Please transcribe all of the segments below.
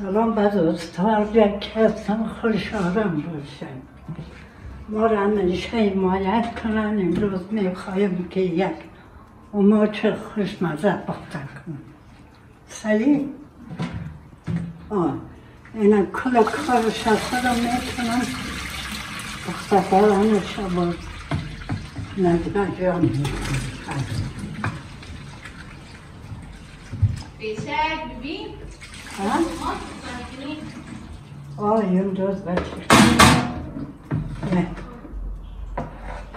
سلام به دوستان یک کسان خوشحالم باشم. ما را همیشه حمایت کنن امروز می‌خوایم که یک چه خوشمزه پخته کنم صحیح؟ آه اینا کل کارش خودم می‌کنم اختفارانش شبا نگه جان. بیشک ببین. آه این روز بچه. نه.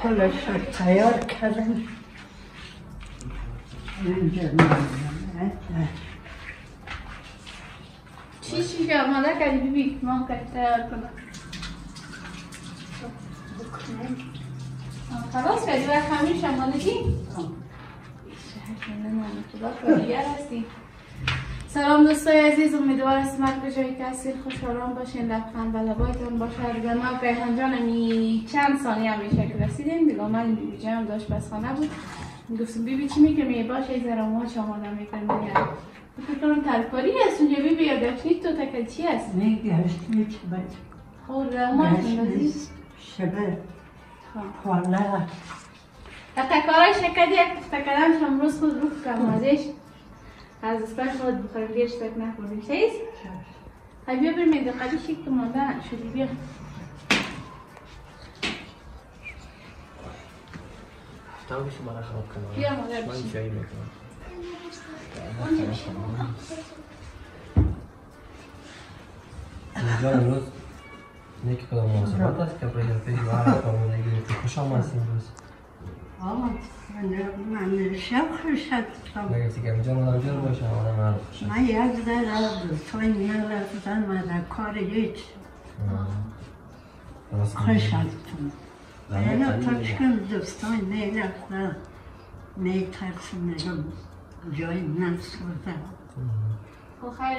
کلش تیار کردم اینجا چی چی که؟ آماده کردی ببین ما که تیار کنم. خلاص کردی و همیشه آمادگی هستی. سلام دوستای عزیز امیدوار هستم هر کجایی که هستید خوشحالان باشین لبخند و لبایتون باشه دیگه ما پیهان جان می چند ثانیه هم میشه که رسیدیم. دیگه من این بیبی جان داشت بس خانه بود. گفتم بیبی چی می‌کنی باشه این ذره ما شما نمی‌کنیم فکر کنم ترکاری هست. اونجا بیبی یا گشتید تو تکل چی هست؟ نه گشتید چه باید خود ما شبه. حالا تکارای شکر یک تکرم امروز خود رو کنم ازش. از اسپر خود بخوریم دیرش تک نخوردیم چیز؟ های بیا بریم این دقیقی شک که مانده شدی بیا تو بشی من خراب کنم بیا مادر من بشی چایی می‌کنم اینجا امروز نیکی کدام مناسبت است که برای پیش و هر کامونه گیریم که خوش آمد امروز آه من شب خوشت نگفتی که اینجا مادم جور باشه آمدم هر خوش من یک ذره دوستای نرفتن من در کار هیچ خوش هستم اینا تا چکم دوستای نرفتن میترسم میگم جای نسوزم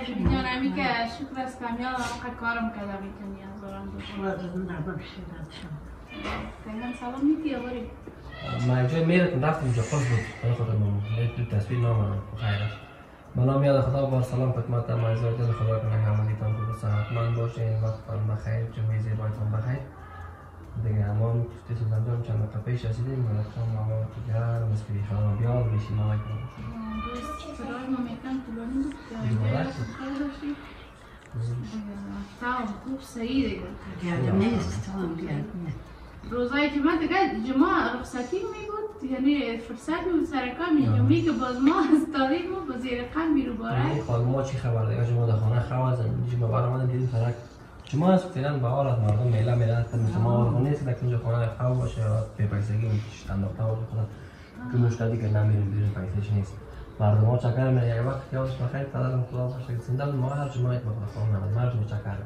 جان امی که شکر از کامیاب آقا کارم کردم می‌تونی از آرام باشم پیمان سلام میتی آوری من جای میرتون رفتم اینجا خوش بود. خدا خدا من تو تصویر نامدم خیر است من نام یاد خدا بار سلام خدمت معزز دل خدا کنه همگیتان خوب و صحتمند باشین. وقتتان بخیر. جمعه زیبایتان بخیر. دیگه همان گفته سوزن جان چند دقیقه پیش رسیدیم. ملکتان ماما دیگر مسکری شما بیان بشیم آقای کنم دوست صدای ما می‌کنم طولانی بود دیوارت که بود. خیلی داشتی تمام خوب دیگه گرد نیست هم گرد نیست روزای جمعه دیگه جمعه رخصتی می بود یعنی فرصت بود سر کار می جمعه که باز ما از تاریخ ما با زیر قم بیرو باره خال ما چی خبر؟ دیگه شما در خانه خواهد جمعه بار آمدن دیدیم سرک جمعه است فعلا به حال از مردم میله میله تا مثل ما خونه نیست که اینجا خانه خواه باشه. یا به پیسگی انداخته باشه خونه که مشکلی که نمیریم بیرون پیسش نیست. مردم ها چکر میره یک وقت یادش بخیر پدرم خدا باشه. که زنده ما هر جمعه یک خانه نمید مردم چکر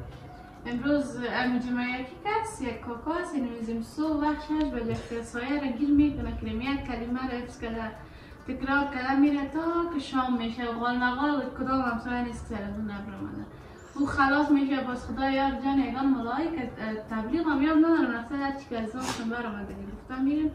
امروز ام جمعه یکی کس یک کاکا است نویزیم سو وقتش به جفت سایه را گیر می‌کنه کلمه کلمه را حفظ کرده تکرار کرده میره تا که شام میشه. غال مغال کدام همسایه نیست که سر از اون نبرمانده او خلاص میشه باز خدا یار جان یگان ملایی که تبلیغ هم یاد ندارم رفته هر چی که از اون برآمده گرفتم میریم.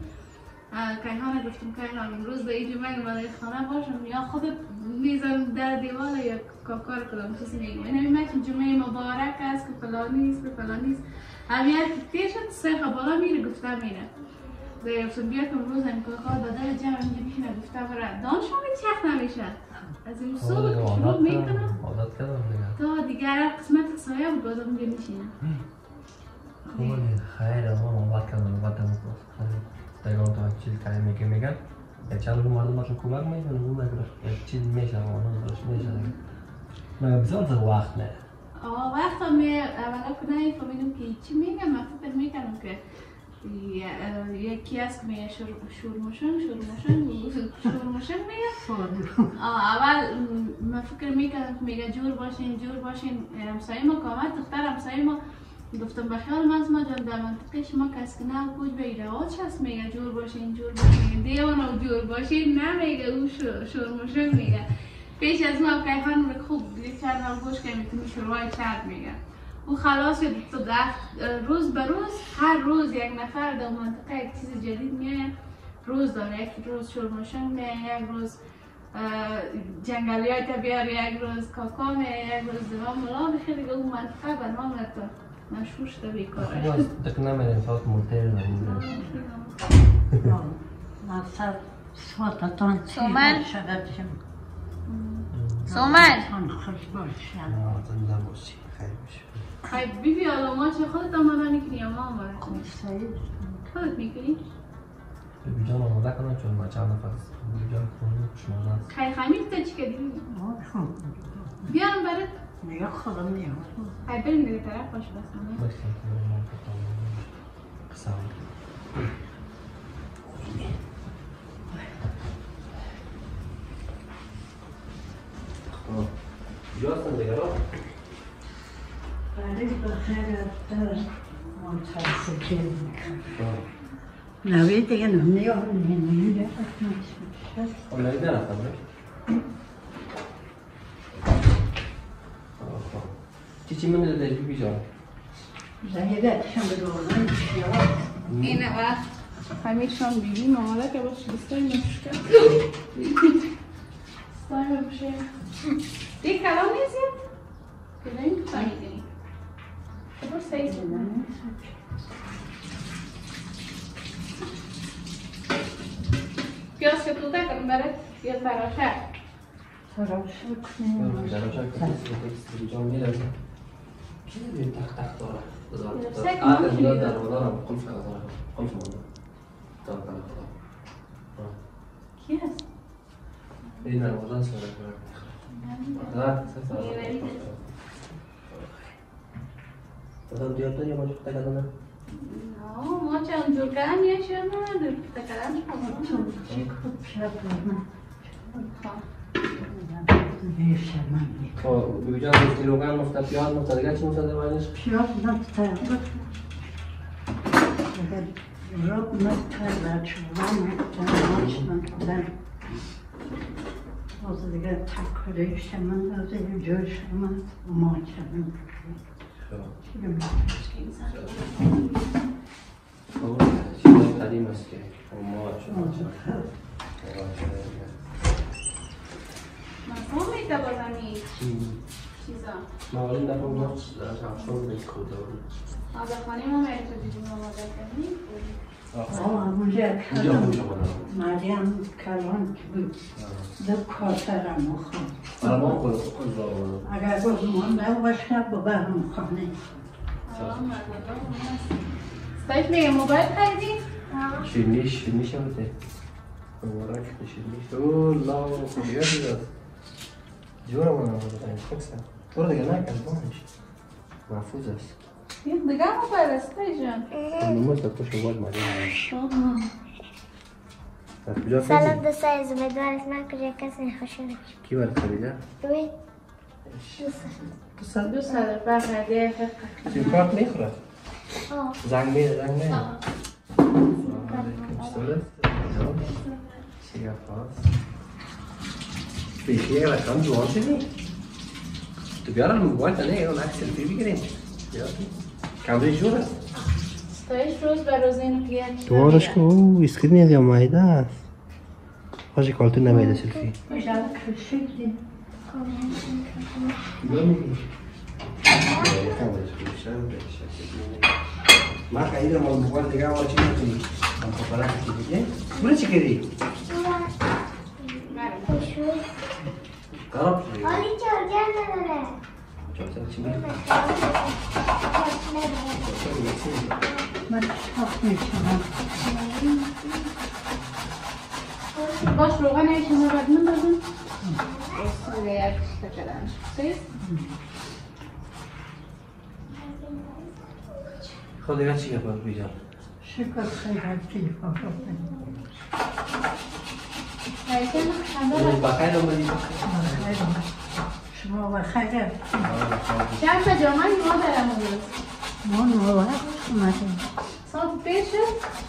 کیهان گفتم کیهان امروز به این جمعه اومده خانه باشم. یا خودت میزن در دیوار یا کار کدام چیزی میگم این میگم جمعه مبارک است که فلانی است که فلانی است همیت سه بالا میره گفته میره. گفتم بیا که امروز این کاکا دادر جمع اینجا میشینه گفته برای دانشم این چخ نمیشه. از این صبح که شروع می‌کنم عادت کردم دیگه. تا دیگر قسمت سایه بود بازم اونجا میشینه. خوبه خیر اما عادت کردم عادت می‌کنم می‌کنه اون نگرفت یک چیز میشه اما اون داشت میشه دیگه مگه بسیار زر وقت نه آه وقتا می اولا که نمیفهمیدم که چی میگم من فکر می‌کنم که یکی از که میگه شور شورموشن شورموشن شورموشن میگه اول من فکر می‌کردم که میگه جور باشین جور باشین همسایه ما آمد دختر همسایه ما گفتم بخیال من از ما جان در منطقه شما کس که نه کوچ به ایراد هست میگه جور باشین جور باشین. دیوان و جور باشین نمیگه او شورموشن میگه. پیش از ما کیهان رو خوب چند هم گوش که می‌تونی شروع چرد میگه. او خلاص شد تو ده روز به روز هر روز یک نفر در منطقه یک چیز جدید میاد روز داره یک روز شرموشن میاد یک روز جنگلی های بیار یک روز کاکا یک روز دوام ملا بخیر دیگه اون منطقه بر ما تو مشهور شده بیکارش باز تک نمیریم ساعت مولتر نمیریم مقصد چی سومن. سومن خوش باشی خیر باشی خیلی بی بی حالا ما چه خودت آماده می‌کنی یا ما آماده خودت می‌کنی بی جان آماده کنم چون ما چند نفر است بی جان خونی خوشمزه است خیلی خمیر تا چی کردی بیارم برات دیگه خودم میام خیلی بریم دیگه طرف باش بسنه باشی که ما کتاب قصه خب جاستن دیگه را برای بخیر در منتظر می‌کنم نوی دیگه نمیام نمیده خب نوید نرفتم نه چی چی من داری بی جان زهیدتشم به دوران پیاز این وقت خمیرشان بیبی ماماله که باش دستای مشکل دستای بشه دیگه کلام نیزید؟ که نیم تو فهمیدی خبر سیز پیاز که تو کنیم برای پیاز براشه تراشه کنیم بی جان بیم تخت تخت بلا کلیده. در دارم قلف کرده دارم قلف مونده دار کنه خدا کی هست؟ این نروازن سره کنه خدا دادم دیار داری ما اونجور کردن یه چیز نداره تکرم چون چی خوب شد من خب بیشه من می‌کنم خب بی جان گفتی روغن مفته پیاز مفته دیگه چی مفته دوانش پیاز نکته رب نکته و چوبان نکته ماش نکته باز دیگه تکریش من از این جوش من ماچ من خب چیز قدیم است که ما شما مفهوم میده بازمی چیزا. موالین دفعه ما شما نیست خود دارم آب خانه ما میره تو دیدیم آماده کنیم مریم کلان که بود دو را آمدم اگر گفت مانده باشه ببرم خانه. ستایش میگه موبایل خریدی؟ شیرنیش شیرنیش هم بده. مبارک شیرنیش. او لا خوبیه بیداد جورا من آمده بودن خوکسه تو رو دیگه نکرد بانش محفوظ است یه دیگه است ستایش جان نماز مدیم در کجا سلام؟ دوستان از امیدوارم من کجا کسی خوش نمیشه کی برای خریده؟ دوستان تو صد دو سال بر خریده سیم کارت می‌خوره آه زنگ میره زنگ میره سلام علیکم چطوره؟ چی هست؟ بیشی رقم جوان شدی؟ تو بیار الموبایل تنه اون عکس سلفی بگیریم بیار کمری جور است ستایش روز به روز این قیام دوارش که او اسکرین میاد یا مایده است خوش کالتون نمیده سلفی بجا کشیدیم ما خیلی ما موبایل دیگه ما چی می‌کنی؟ هم خبره که دیگه؟ برای چی کردی؟ خوشوی خراب شدی؟ حالی چارجر نداره چطور چی می‌کنی؟ من چاپ میشم باش روغن ایش ما بعد من بزن دیگه یک تکرم سیز خود دیگه چی گفت بیجان؟ بخیر آمدی؟ شما بخیر چند تا جامعه ما دارم اون ما نوبت اومدیم. ساعت پیش شد؟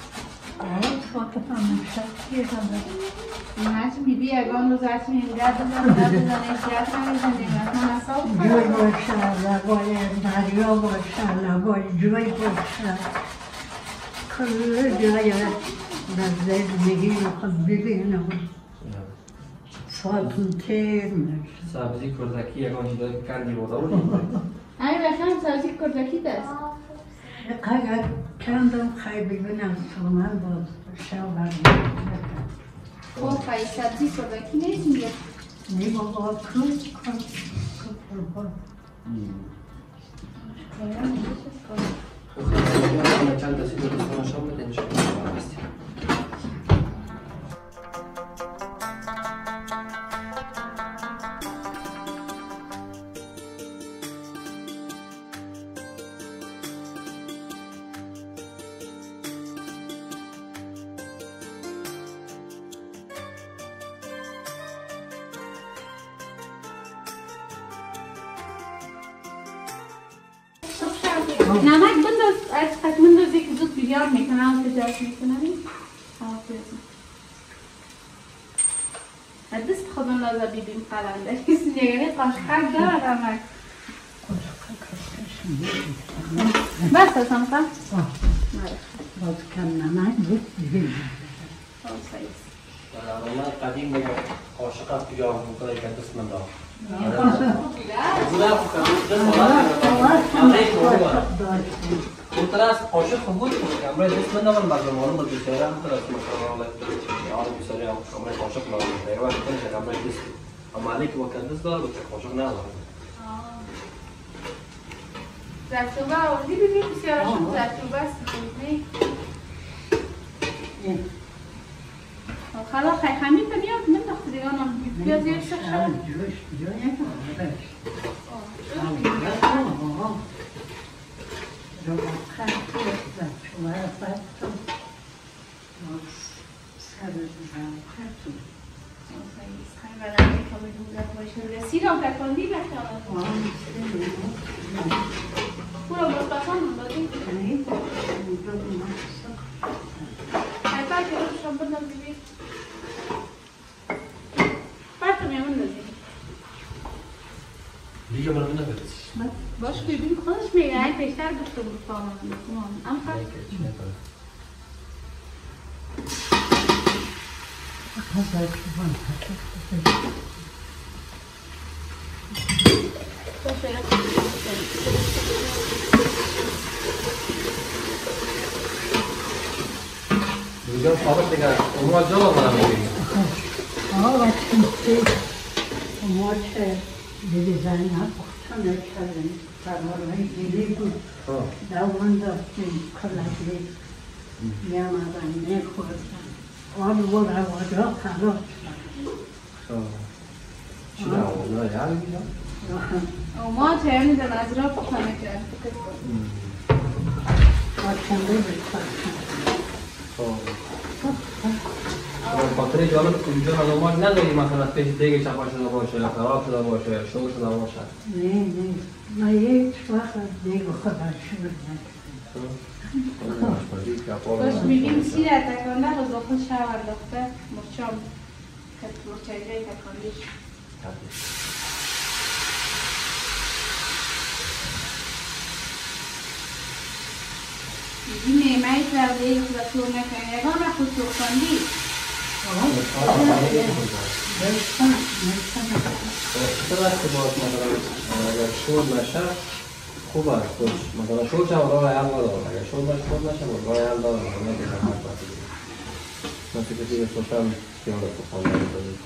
آه فاطمه همیشه دیدم هرچی بی بی یگان روز هرچی میگرد بزن در بزن احتیاط نمیزن نگاه من اصاب جوی باشه لبای دریا باشه لبای جوی باشه کل جای در زندگی خود ببینم. سالتون تیر میشه سبزی کردکی یکان چیزایی که کندی بودا بود همین بخشم سبزی کردکی دست اگر کندم خیلی ببینم تو من باز شاور می‌کنم خب خیلی سبزی کردکی نیست میگه نی بابا کن کن کن چند دستی دو دوستان شام بده انشاءالله بس از هم خواهد باز کم نمک بود دیگه من قدیم بگم عاشق پیام می‌کنه که دست من دار بوده اون طرف عاشق خود بود که امروز دست من دارم بعد معلوم بود بیچاره هم طرف مثلا حالا یار بیچاره هم امروز عاشق نداره در وقت کنه که امروز دست اما علی که وقت دست داره بود عاشق نداره زرتوبه آوردی ببین بسیار شد زرتوبه است خیلی خلا خیلی خمین تا بیاد من داخل دیگه آنم پیاز یک شخص سیرم تکاندی بکنم پورا بستان دادی حتی که رو شب بدم ببین برتم یمن نزید دیگه برای من نبرد باش ببین خودش میگه ای پیشتر گفته بود فامان ام فرد دیگه ثابت دیگه اون جا رو میگیم آقا چیزی ما چه دیگه زن نپختن کردن سوارهای دیگه بود دوان داشتیم کلکی میامدن میخوردن آن و رواجا خراب چی دارم؟ نه یاد میگم او ما چه یعنی در از را پخانه کرد. آچنده بکنن خاطر جالب که اینجا ما نداری مثلا پیش دیگه چپا شده باشه خراب شده باشه شور شده باشه. نه نه. ما یک وقت دیگه خدا شد باش میگیم سیر تکانده رو داخل شاور داخته مرچام کت مرچایده تکاندیش تو نکنی یگان را خود سوخاندی چقدر که باز مثلا اگر شور نشه خوب است خوش مثلا شور شما راه حل نداره اگر شور نشه خوب نشه راه حل داره مثلا نمیشه حل باید من فکر دیگه سوشم خیال تو خانه داریم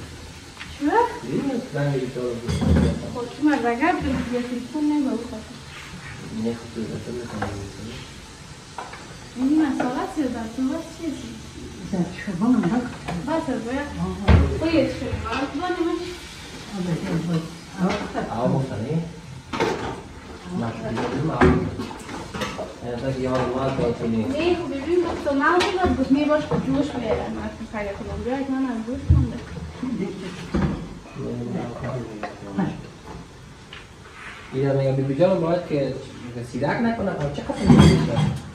چرا؟ دیگه رنگی تو رو خود تو مرزگرد به تلفن نگاه خواهد نه خود باید باید باید شد باید باید آه مختنی نه تا یار ما تو تینی نه خب ببین گفتم من بود بود می باش خود جوش بیارن من تو خیلی کنم بیاید من هم گوش مونده اینا میگم بی بیجارم باید که سیرک نکنه خب چه قسم میشه آروش آروش کرد شما سیلر میگن نکنی سیرک نشه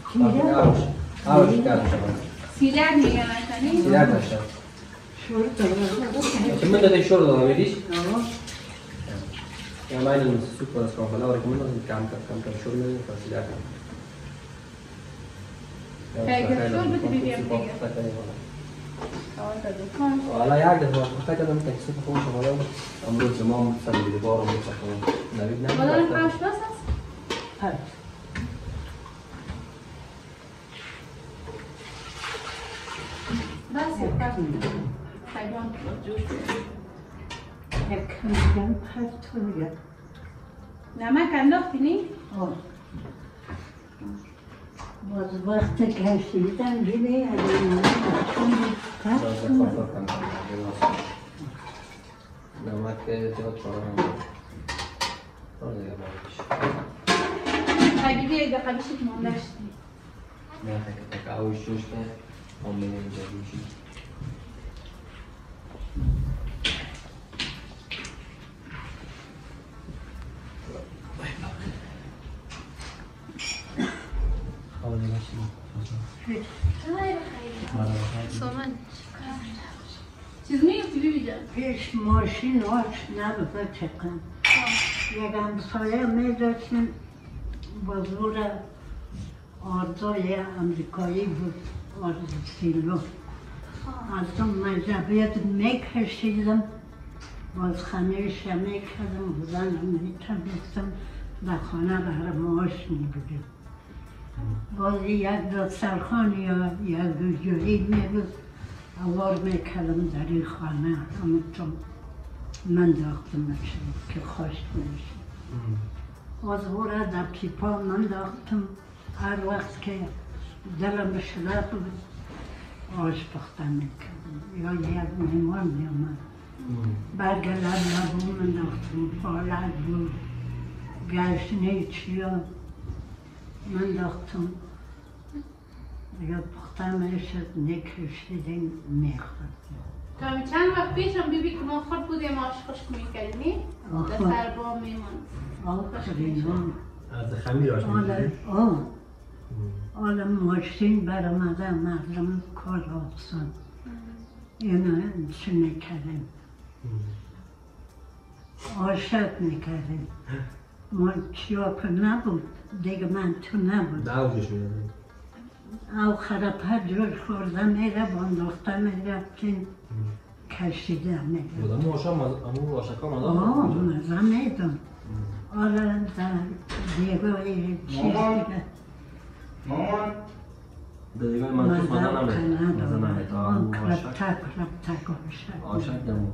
شور دارم چه من داده شور دادم میدیش؟ یا من این سوپر از کاملا و رکمون دادم کم کم کم کم شور میدیم تا سیرک خیلی شور بده بگم دیگه. آن تا دکان حالا یک دفعه فکر کردم تکسی خوب شما رو امروز سخنم نوید مادرم نبود پنج باز است هست. بس یک بس خیلی جوش بیاد. یکم دیگه پس تو دیگه. نمک انداختی نی؟ آه. باز وقت کشیدن دیدی اگر چون پس کنم. نمک زیاد پارم آره دیگه باش خیلی یک دقیقه بشید مانده پیش ماشین آش نبوده چکن یک همسایه می داشتیم با زور آرزوی امریکایی بود. آرزو سیلو از اون مجبیت می کشیدم باز خمیشه می کردم. بزنم می تبیستم در خانه برای معاش می بودیم. باز یک دو سرخان یا یک دو جوری می بود. اوار می کردم در این خانه. همونطور من داختم که خوش میشه از او را در پیپا من داختم. هر وقت که دلم شده بود. آش پخته می‌کردم یا یک میمان میامد برگلر نبود من داختم. پالک بود. گشنه چیا من داختم. یا پخته می‌شد نکشیدیم میخوردیم تا چند وقت پیشم بیبی که ما خود بودیم آش خشک می‌کردیم. در سر با میمان آفرین از خمیر آش آه. حالا ماشین برآمده مردم کار آسان اینا چه می‌کردیم آشت می‌کردیم ما چیاپ نبود دیگه من تو نبود او خرپه جور خورده میره بانداخته میره چین کشیده میره بودم آشا امو آشکا آه مدام مزه میدم حالا در دیگه چیز دیگه مامان. دیگه من تو مزه خدا نمید مزه کنه نمید آن امو آشک. آشک آشک دمو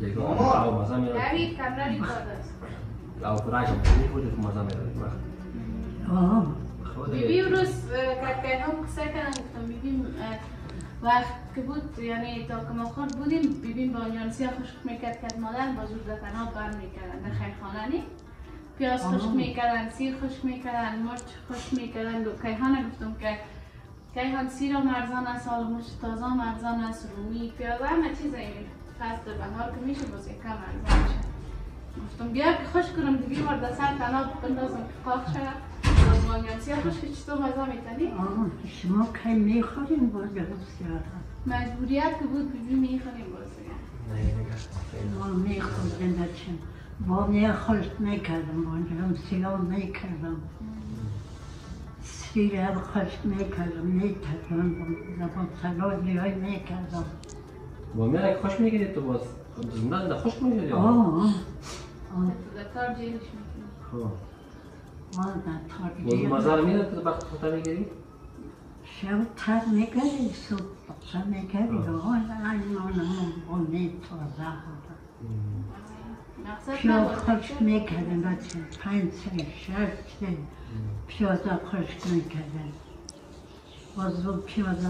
دیگه او مزه میاد نوید کمره ریکارد است. می‌کنی بود که مزه میاد وقت آه. بیبی روز ککه هم قصه کردن. گفتم بیبی وقت که بود یعنی تا که ما خود بودیم بیبی با یانسی خشک می‌کرد که مادر با زور دفنا بر می‌کردن. در خیرخانه نی پیاز خشک آه. می‌کردن سیر خشک می‌کردن مرچ خشک می‌کردن. و کیهان گفتم که کیهان سیر هم ارزان است حالا مرچ تازه هم ارزان است رومی پیاز همه چیز این فصل بهار که میشه باز کم ارزان میشه. گفتم بیا که خوش کنم دیگه بار در سر تناب بندازم که قاق شد بانیانسی خوش که چطور مزه میتنی آه شما کی می‌خورین با سیاره مجبوریت که بود بیبی می‌خوریم باز. نه دیگه ما میخوردیم بچه با می‌خورد می‌کردم با جرم سیاه می‌کردم سیر هم خوش می‌کردم می‌کردم زبان سلازی های می‌کردم با میره خوش می‌گیری تو باز زنده خوش می‌گیری آه آه در کار جیلش می‌کنیم خب آه در باز تاریخی مزه رو میره تو وقت خودت می‌گیری شب تر میگری صبح بخشا میگری آه اینانمون بونه تازه بود مقصد پیاز خشک می‌کردن بچه پنج سه شش سه پیاز خشک می‌کردن. باز رو پیاز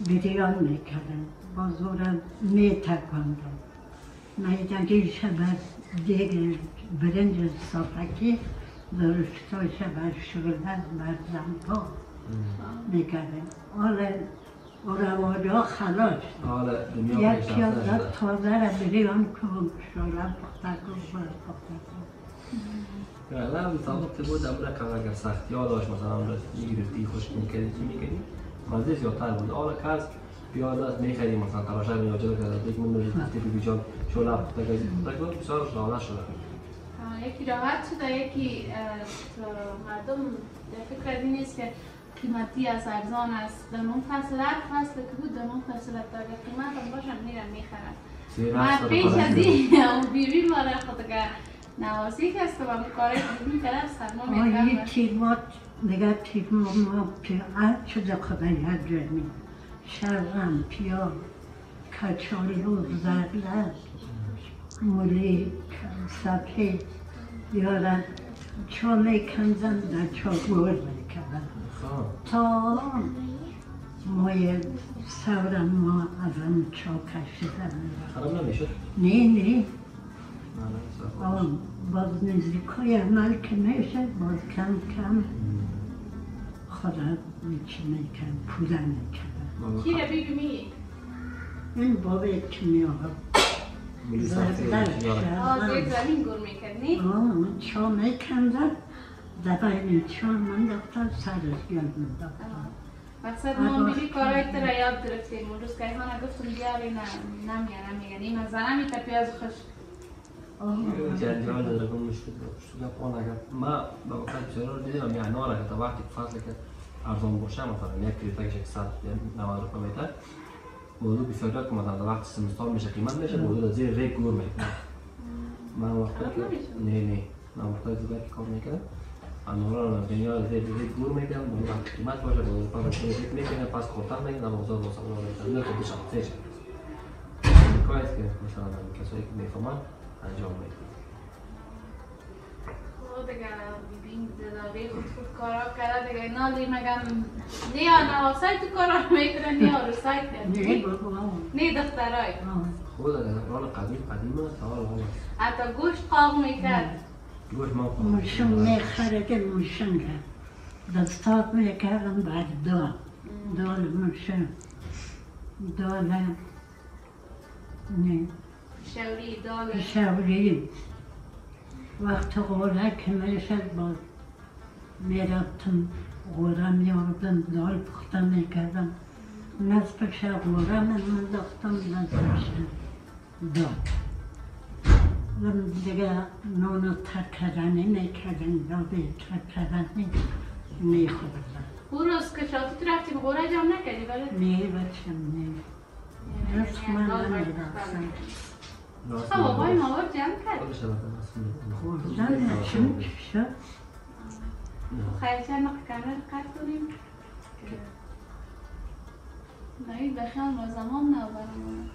بریان می‌کردن. باز رو را میتکندن میدن که شبه دیگه برنج صافکی درشتاش بر شغله بر زنپا می‌کردن. حالا روانه خلاص. یک پیاز شده تازه را بریان کن شغله پخته کن پخته کن که بود امر که اگر سختی ها داشت مثلا امر می‌گرفتی خوش می‌کردی چی می‌کردی؟ مزه زیادتر بود. حالا که از پیاز است می‌خریم مثلا تراشه می آجر کرده دیگه من نوشت گفتی بی جان شوله پخته کردی پخته کردی بسیار راحت شده. یکی راحت شده یکی مردم در فکر از این نیست که قیمتی است ارزان است. در اون فصل هر فصل که بود در اون فصل تا اگر قیمت هم باشم میرم می‌خرم. من پیش از این اون بیبی ما را خود که نواسی که است و کاری که می‌کرد سرما یه می‌کرد تیمات دیگه تیم ما پی هر چیز خدا یاد جمی شرم پیا کچالو زرلت مولی سفید یارن چا میکنزن در چا گور می‌کنن تا مای سورم ما از اون چا خراب نمی‌شد نه نه آه، باز نزدیکای عمل که میشه باز کم کم خدا چی میکن پوله میکن کی را بیبی می این بابا که میاد ملی سختی آه زرد زیر زمین گور می‌کرد نی آه چا میکندن دبای چا من دختر سرش گردم دختر مقصد ما بیبی کارای تر یاد گرفتیم اون روز که ایمان گفتم بیاری نه نمیگه نمیگه این از زنم میتا پیاز خوش جریان داره کن مشکل داشت گپ آن اگر ما به وقت رو دیدم یعنی نار اگر تا وقتی فصل که ارزان باشه مثلا یک کیلو تکش 190 روپیه میتر بودو بسیار که مثلا وقت سمستان میشه قیمت میشه بودو زیر ریک گور می‌کنه من وقتی که نه نه من وقتی که کار می‌کردم انورا رو دنیا زیر ریک گور می‌کنم وقتی قیمت باشه بودو پس ریک می‌کنه پس می‌کنه بازار واسه اون رو می‌کنه که بشه تیش کاری است که مثلا کسایی که می‌فهمن انجام میدن دیگه بیبین دلاوی خود کارا کرده دیگه اینا دی مگم نیا نواسای تو کارا می‌کنه نیا رو سایت نه دخترای. خود اگر ران قدیم قدیمه تا حالا حالا حتی گوشت قاق می‌کرد گوش ما موشن میخرده موشن که دستات می‌کردم بعد دال دال موشن دال نه شوری دال شوری وقت غوره که می‌شد باز می‌رفتم غوره میاردم دال پخته می‌کردم نصف شب غوره من منداختم نصف شب دال دیگه نونو تکرنی می‌کردن دابی تکرنی میخوردم اون روز که شاطی رفتیم غوره جام نکردی ولی نه بچم نه دست من نمی‌رفتم خب بابای مواد جمع کرد خوردن چون چی شد خیلی نقل کامل قد کنیم نهید بخیال ما زمان نبرم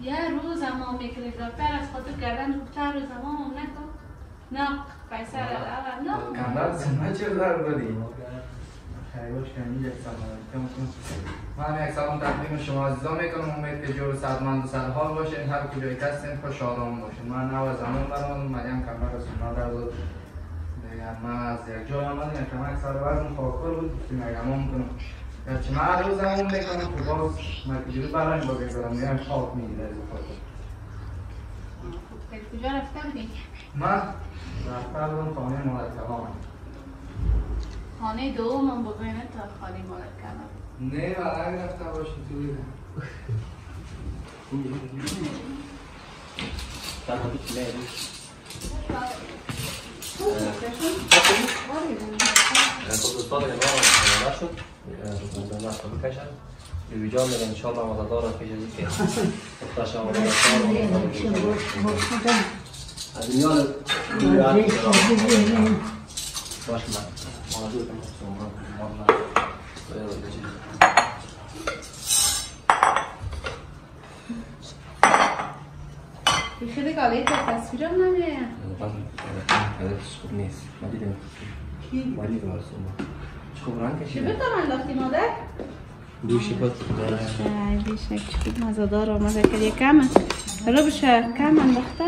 یه روز اما می‌کنید دکتر از خاطر کردن چهار روز هم نکن. نه پیسه را اول نه. کمرت زنه چه در بودی؟ خیلیش کمی یک سلام من یک سلام تقدیم شما عزیزان می‌کنم. امید که جور صدمند و سرحال باشین هر کجای هستین خوش آرام باشین من نو زمان برام مریم کمر سونا در بود. دیگر من از یک جای آمدیم که من سر وزن خاکر بود. گفتیم یک امام کنم گرچه من هر روز زمان می‌کنم که باز جلو برایم با بگذارم میگم خاک می‌گیره از خاطر خیلی کجا رفته بودی؟ من رفته بودم خانه مادر کلام خانه دوم هم بگوینه تا خانه کردم نه بعد رفته باشی توی Vijay میگن ان شاء الله مددار پیش از اینکه خودم از دنیا باش من موضوع خیلی کاله تا تصویر هم نمیه خوب نیست ما دیدیم ما دیدیم رسول رنگ چی کشیده بودم انداختی مادر؟ دوشی داره بیشک خوب مزادار آمده که کم رو بشه کم انداخته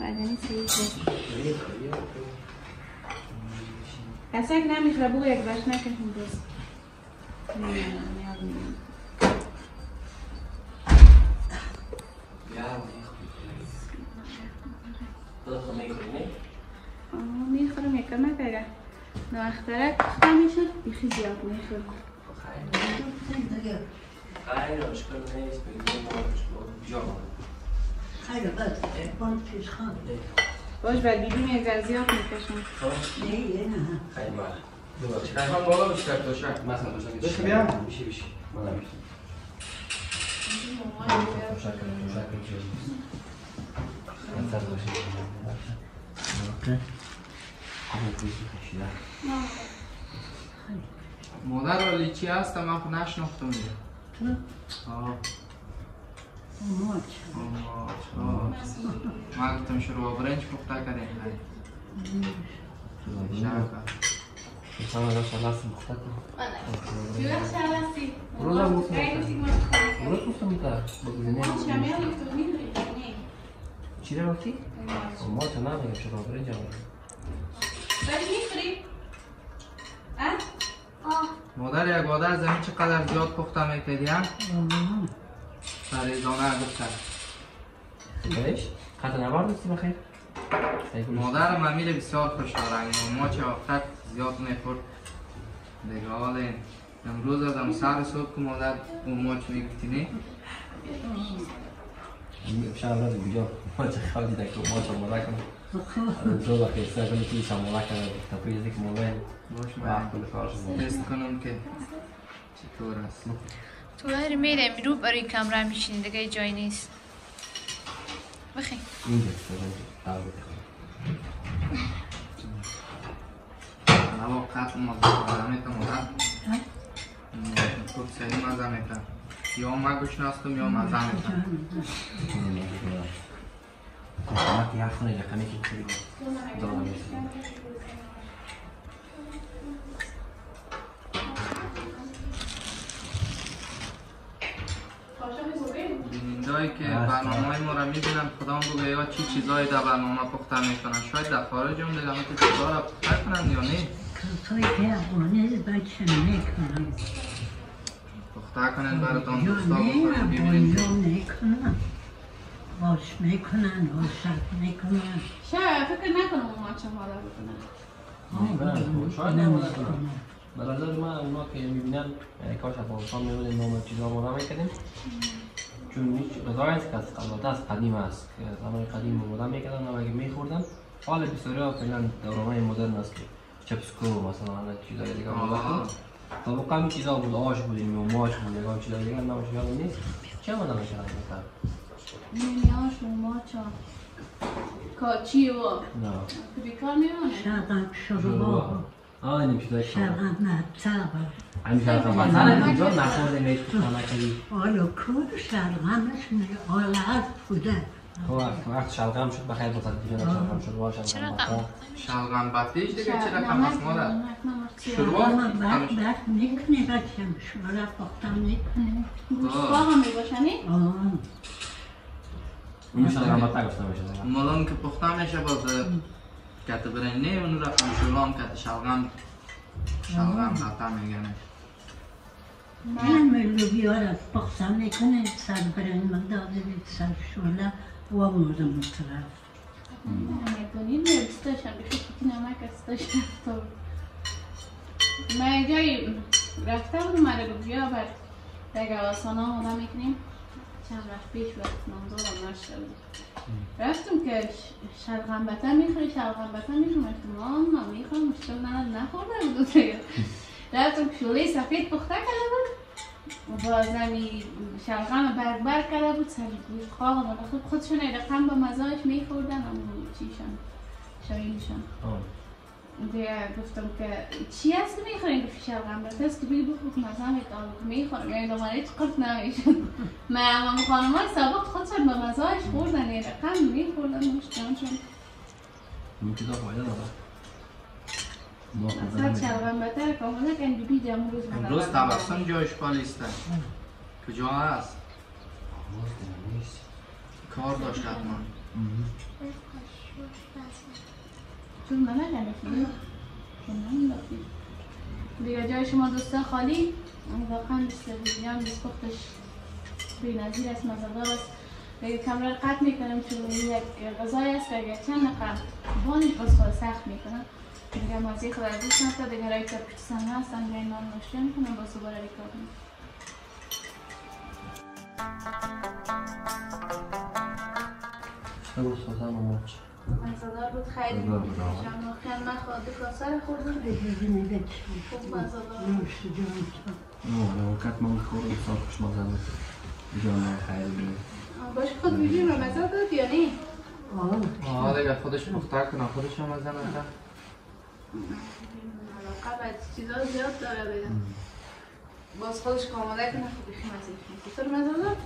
بعدنی سیزه کسی که نمیشه بگو یک باش نکشیم دوست. نه نه نیاز نیست آه، می‌خورم یکم نکرده. نه اخترک خواهد می‌شد بیخی زیاد می‌خورم خیر اشکال نیست بگیم جا خیلی بس اقبال پیش خواهد باش بر بیبیم یک ذره زیاد می‌کشم. نه نه ما ببخشید ریحان بالا. بیشتر شک مثلا داشتم بشه بیام؟ میشه میشه من نمیشه تشکر مادر ولی چی هست؟ من خود نشناختم دیگه. تو آه. ماچ آه من گفتم شروع برنج پخته کردیم. انسان را شلست هستی روزم گفتم. خیلی برو گفتم شمیال تو می‌دونی؟ چی رو گفتی؟ ما تو نمیگم. شروع برنج هم ولی می‌خوری؟ مادر یک وعده زمین چقدر زیاد پخته می‌کردیم فریزانه گفتن بهش؟ خط نبرد دستی بخیر؟ مادرم امیل بسیار خوش دارم. ما چه وقت زیاد می‌خورد. دیگه حالا امروز آدم سر صبح که مادر اون ماچ میگفتینی شب راز بجا ما چه خالی دک ما چه مولا کنم؟ تو بخیر سر کنی که ایشا مولا کنم تا پیز دیک مولا باش من کل کارش تست کنم که چطور است تو هر میره رو برای کمره میشین دیگه جای نیست بخی اینجا سرنج دار بده نوا قط مزه میتم مادر خوب سری مزه میتم یا ما گوش نستم یا مزه میتم ما که یخ نه یخنی که کلی دارم میسی بینندهایی که. برنامه ما را می‌بینن خدا بگه یا چی چیزایی در برنامه پخته می‌کنن. شاید در خارج هم دیگه همه چیزا را پخته کنن یا نه. کسایی که افغانی بچه می‌کنن پخته کنن براتان دوستا نه بخورین ببینید باش می‌کنن باشد می‌کنن. شاید فکر نکنم ما چه حالا بکنم شاید نمی‌دونم. به نظر من اونا که می‌بینن کاش افغانستان می‌بینیم ما ما چیزا ما نمی‌کنیم چون هیچ غذایی است که از البته از قدیم است که زمان قدیم مردم می‌کردن و اگه میخوردن؟ حال بسیاری ها فعلا دورانه مدرن است که چپسکو مثلا چیزای دیگه تا موقع همین چیزا بود آش بود یا ماچ بود یا چیزای دیگه نمیشه یادم نیست. چه من نمیشه مثلا نمیاش ما چا کاچی و بیکار میمونه شرقم شروع آه که شرقم مطبع همیشه از مثلا اینجا نخورده میشه خانه کردی آلو کود شرقمش آل از بوده خب وقت وقت شلغم شد بخیر بسد دیگه شلغم شد چرا شلغم شلغم بطیش دیگه چه رقم است مادر شروع بعد بعد بچم شما را پختم هم میباشنی؟ پخته میشه باز کت برنه اون رقم شلام کت شلغم شلغم بطه میگنه همه لوبیا را پختم می‌کنی سر برن مداده بید سر شوله و مورم طرف نه دوست داشتم فکر که نمک است داشتم تو من جایی رفته بودم مرا گفت بیا بر دیگه آسان آدم می‌کنیم چند وقت پیش وقت نامدارم نشده بود. رفتم که شلغم بطن می‌خوری شلغم بطن می‌خوری. گفتم ماما می‌خوام مشکل نداره نخورده بود دیگه. رفتم شوله سفید پخته کرده بود. و با زمی شلغم برگ برگ کرده بود. سر گوشت خواه و خود خودشون رقم با مزاش میخوردن. اما چیشان شایینشان دیگه گفتم که چی هست می‌خورین گفت شلغم بطن است که بگی بخور که مزه میتان می‌خورم یعنی دوباره هیچ قرد نمیشون من اما خانم های سابق خودشون با مزاش خوردن. یه رقم میخوردن. مشتانشون این چیزا فایده داره اصلا شلغم بطن کاملا که این بی جمع روز امروز تبسم جایش پالیسته کجا هست؟ کار داشت حتما. چون من نمی‌داختیم. دیگه جای شما دوستا خالی؟ واقعا بیست ویدیان بیست پختش بی نظیر است مزدار است. دیگه کمره رو قطع می‌کنم چون یک غذای است که اگر چند نفر بانش خود سخت می‌کنم. دیگه مزید خود از دوست نفتا دیگه رای که پشت سنه هستن دیگه نان نوشته می‌کنم باز دوباره ریکار می‌کنم. مزدار بود خیلی مزدار. شما خیلی من خواهد رو خوردم. خوب مزدار تو نه وقت من خورم صاف خوشمزه بود جان خیلی باش خود بیبی رو مزه داد یا نه؟ آه آه دیگه خودش پختر کنه خودش هم از زن علاقه به چیزا زیاد داره دیگه باز خودش کامله کنه خب بخی مزه کنه چطور مزه داد؟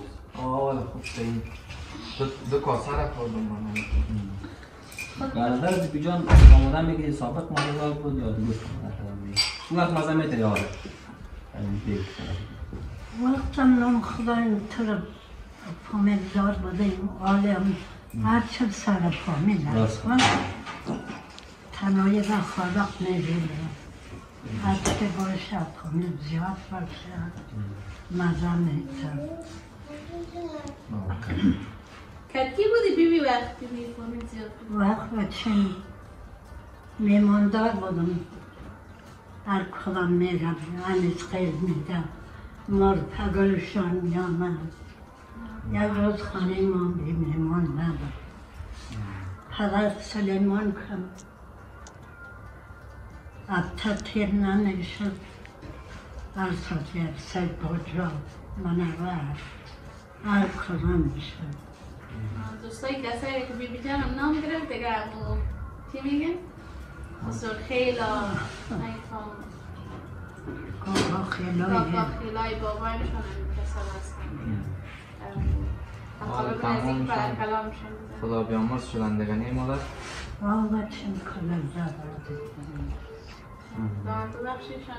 آه خوب دو, دو کاسه را خوردم من. برادر بی جان آمادن میگه سابق مزه بود یا دیگه اون وقت مزه می‌تونی یاره وقتم نام خدای رو فامیل دار بودیم عالم هر چه سر فامیل. هست تنهایی و خالق نبینه هر چه باشه فامیل زیاد باشه مزه میتر کتکی بودی بیبی وقتی می‌فهمید زیاد وقت چین میماندار بودم. هر کدام میرم هنیز خیلی میدم. مار پگلشان میامد یک روز خانه ما بی میمان نبود حضرت سلیمان کم ابتر تیر ننشد هر ساتی سید بجا من اول هر کدام می‌شد. دوستای کسایی که بیبی جانم نام گرفت دیگه همون چی میگن؟ سرخیلا نیفام کاکا خیلای هم کسا هستن خدا بیامرز شدن دیگه نیم مادر آقا چیم کلم زبرده دامن تو بخشیشان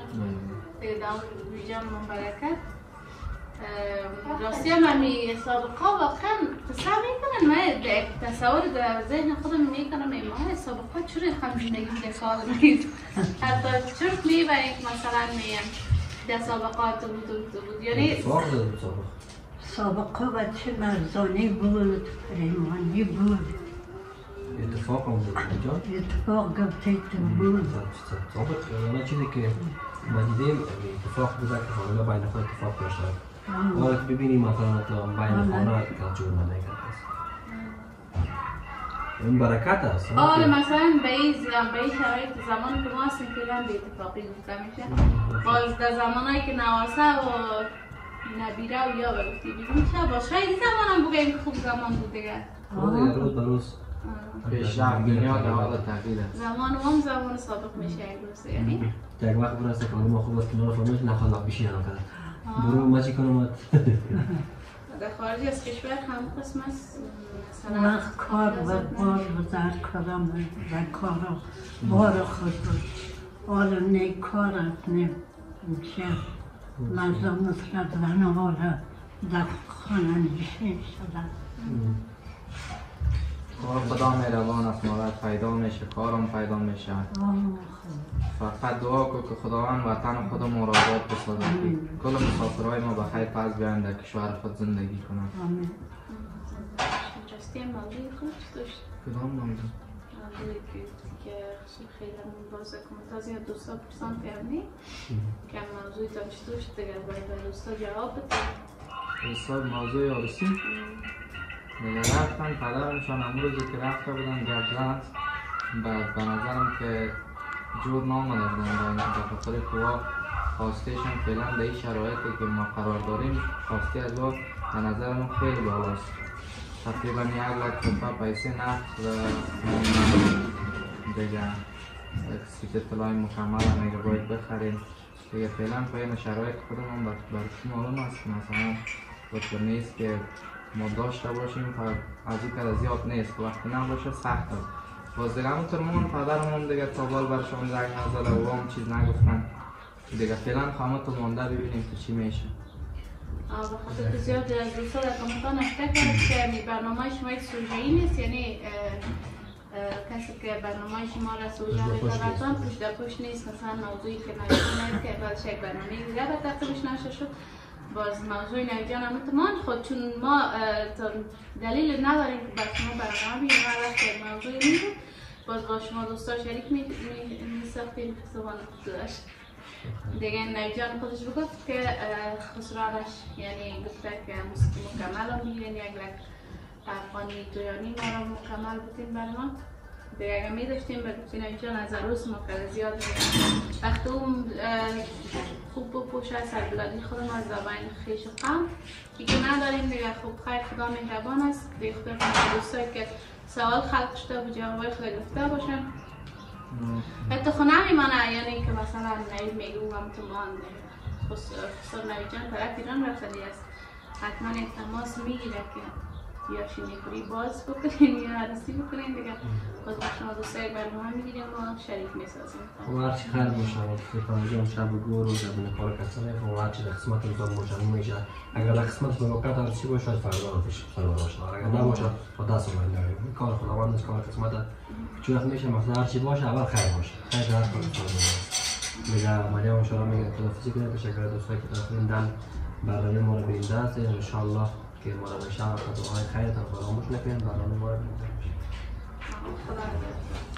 دیگه دام بیجان اه، راستی هم همی سابقا واقعا قصه می‌کنن من تصور در ذهن خودم می‌کنم ای ما سابقا چرا همچنگی دفاع نیست حتی چرت می‌برید مثلا میم در سابقات بود و بود بود یعنی سابق سابقه. بچه مرزانی بود؟ پریمانی بود. اتفاق هم بود. جان اتفاق گفته تو بود. ثابت من چیزی که ما دیدیم اتفاق بوده که فامیلا بین خود اتفاق داشتن. آره که ببینیم مثلا تو بین خانه که جور نمیگرد این برکت است آره مثلا به این به این شرایط زمان که ما هستیم فعلا به اتفاقی گفته میشه باز در زمانایی که نواسه و نبیره و یا به گفتی بیدون میشه با شاید این زمان هم بگیم که خوب زمان بود دیگه آره دیگه روز به روز. پیشرفت دنیا در حال تغییر است زمان و هم زمان سابق میشه یک روز یعنی یک وقت برسه که ما خوب نور فهمید نخواد بیشی هم کرد برو ما چی کنم در خارج از کشور هم قسم است مثلا کار و بار و در کارم و کارا بار خود بود. حالا نه کارت نه میشه مزا مثل زن حالا در خانه نشین شدن کار خدا مهربان است مادر پیدا میشه کارم پیدا میشه فقط دعا کن که خداوند وطن خود ما را آباد بسازد کل مسافرهای ما بخیر پس بیاین در کشور خود زندگی کنند. آمین. موضوع داشت. کدام موضوع که که خیلی بازه کنم تازه از دوستا پرسان کردی. که موضوعی تا چی داشت؟ دیگه باید به دوستا جواب بده. حساب موضوع عروسی دیگه رفتن پدرمشان امروزی که رفته بودن گرد زد بعد به نظرم که جور بودن با این خاطر قوا خواستهشون فعلا در این شرایطی که ما قرار داریم خواسته از او به نظرم خیلی بالاست تقریبا یک لک روپه پیسه نفت و دیگه سیت طلای مکمل هم باید بخریم. دیگه فعلا پایین شرایط خودمون بر شما معلوم است که مثلا بطور نیست که ما داشته باشیم و از این زیاد نیست. وقتی نباشه سخت است. باز دیگه همونطور من پدرمون دیگه تا بال برشان زنگ نزده و هم چیز نگفتن. دیگه فعلا خامتون مانده ببینیم که چی میشه. آه، به خاطر که زیاد از دوستا در کامنتان اشته کرد که یعنی برنامه شما یک سوژه‌ای نیست. یعنی کسی که برنامه شما را سوژه میتونستان پشت در پشت نیست. مثلا موضوعی که نویدان که بعدش یک برنامه دیگه به ترتیبش نشه. شد باز موضوع نویدان هم اتمان خود چون ما دلیل نداریم که بر شما برنامه بیم هر وقت یک موضوعی میگه باز با شما دوستا شریک می ساختیم خصوصا داشت دیگه نویجان خودش بگفت که خسرانش یعنی گفته که مکمل می‌گیرین یک لک افغانی دویانی ما رو مکمل بودین بر ما. دیگه می داشتیم بگفتین جان از عروس ما زیاد وقتی اون خوب بپوشه سربلادی خودم از زبان خیش و قم دیگه نداریم دیگه. خوب خیر خدا مهربان است. دیگه خدا دوستایی که سوال خلق شده و جوابای خود گفته باشن. حتی خو نمیمانه یعنی که مثلا نوید میگو هم تو مانده خسر نوید جان طرف ایران رفتنی است. حتما تماس می‌گیره که یا شینیکوری باز بکنین یا عروسی بکنین دیگه. باز با شما دوستای برنامه می‌گیریم و شریک می‌سازیم. و هر چی خیر باشه و فکر جان شب گور و جب کار کسانه و هر چی در قسمت روزا موجن میشه اگر در قسمت ملاقات هر چی باشه فردا رو پیش فردا باشه. اگر نباشه خدا سوال داریم این کار خداوند است کار قسمت چون وقت میشه مثلا هر چی باشه اول خیر باشه. خیر در کار میگه مریم ان میگه خدافظی کنه تشکر دوستایی که دیدن برنامه ما رو بیننده است ان شاء الله که ما رو به شب و دعای خیرتان فراموش نکنید برنامه ما رو بیننده どうぞ。